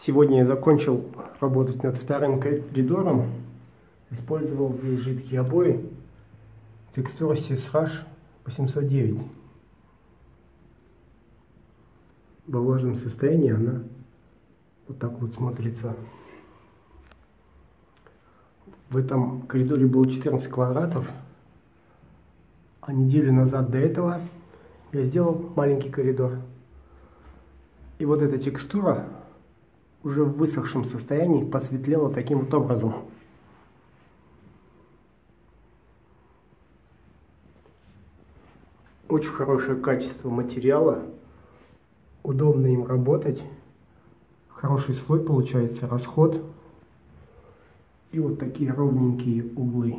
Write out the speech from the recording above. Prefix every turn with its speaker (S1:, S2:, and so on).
S1: Сегодня я закончил работать над вторым коридором. Использовал здесь жидкие обои. Текстура Сисраш 809. Во влажном состоянии она вот так вот смотрится. В этом коридоре было 14 квадратов. А неделю назад до этого я сделал маленький коридор. И вот эта текстура уже в высохшем состоянии посветлела таким вот образом. Очень хорошее качество материала, удобно им работать, хороший слой получается, расход и вот такие ровненькие углы.